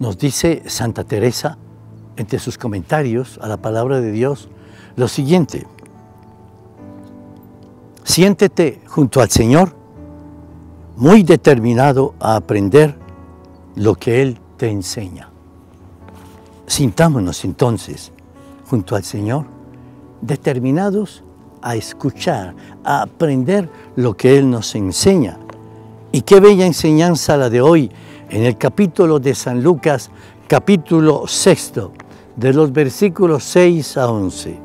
Nos dice Santa Teresa, entre sus comentarios a la palabra de Dios, lo siguiente. Siéntete junto al Señor, muy determinado a aprender lo que Él te enseña. Sintámonos entonces junto al Señor, determinados a escuchar, a aprender lo que Él nos enseña. Y qué bella enseñanza la de hoy en el capítulo de San Lucas, capítulo sexto, de los versículos 6 a 11.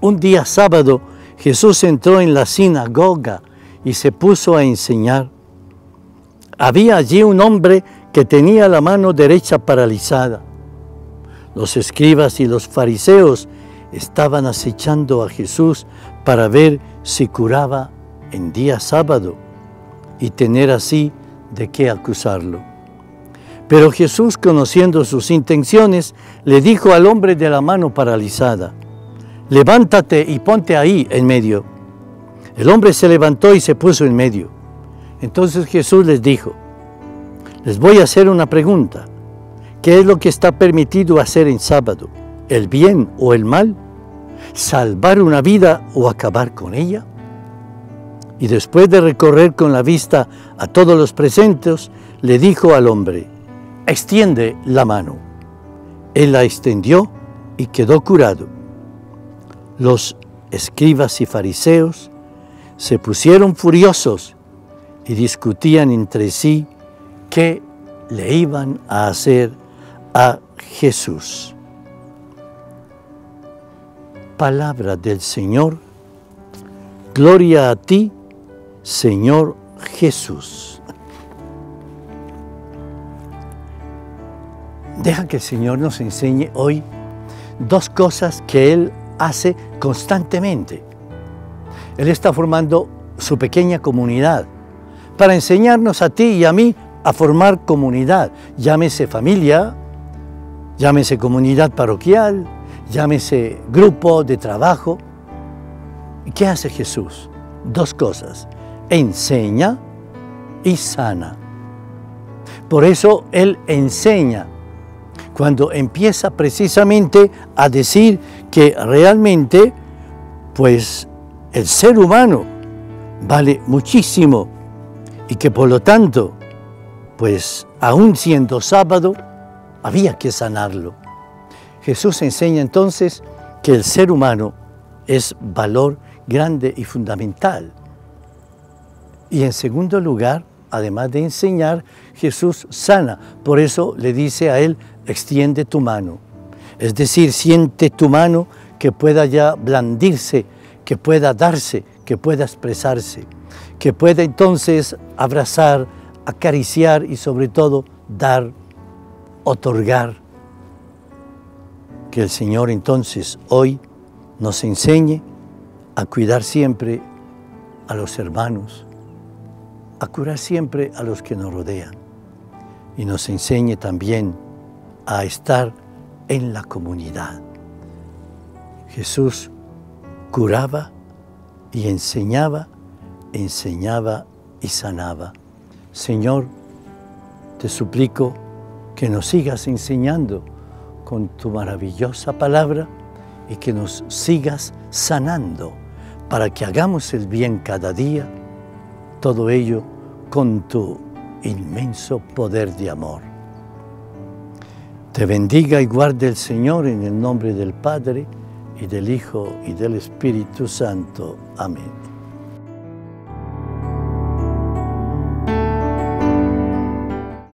Un día sábado Jesús entró en la sinagoga y se puso a enseñar. Había allí un hombre que tenía la mano derecha paralizada. Los escribas y los fariseos estaban acechando a Jesús para ver si curaba en día sábado y tener así de qué acusarlo. Pero Jesús, conociendo sus intenciones, le dijo al hombre de la mano paralizada, levántate y ponte ahí en medio. El hombre se levantó y se puso en medio. Entonces Jesús les dijo, les voy a hacer una pregunta. ¿Qué es lo que está permitido hacer en sábado? ¿El bien o el mal? ¿Salvar una vida o acabar con ella? Y después de recorrer con la vista a todos los presentes, le dijo al hombre, extiende la mano. Él la extendió y quedó curado. Los escribas y fariseos se pusieron furiosos y discutían entre sí qué le iban a hacer a Jesús. Palabra del Señor, gloria a ti, Señor Jesús. Deja que el Señor nos enseñe hoy dos cosas que Él hace constantemente. Él está formando su pequeña comunidad para enseñarnos a ti y a mí a formar comunidad, llámese familia, llámese comunidad parroquial, llámese grupo de trabajo. ¿Y qué hace Jesús? Dos cosas, enseña y sana. Por eso Él enseña cuando empieza precisamente a decir que realmente, pues, el ser humano vale muchísimo y que por lo tanto, pues, aún siendo sábado, había que sanarlo. Jesús enseña entonces que el ser humano es valor grande y fundamental. Y en segundo lugar, además de enseñar, Jesús sana. Por eso le dice a él, extiende tu mano. Es decir, siente tu mano que pueda ya blandirse, que pueda darse, que pueda expresarse, que pueda entonces abrazar, acariciar y sobre todo dar, otorgar. Que el Señor entonces hoy nos enseñe a cuidar siempre a los hermanos, a curar siempre a los que nos rodean y nos enseñe también a estar en la comunidad. Jesús curaba y enseñaba, enseñaba y sanaba. Señor, te suplico que nos sigas enseñando con tu maravillosa palabra y que nos sigas sanando para que hagamos el bien cada día, todo ello con tu inmenso poder de amor. Te bendiga y guarde el Señor en el nombre del Padre, y del Hijo, y del Espíritu Santo. Amén.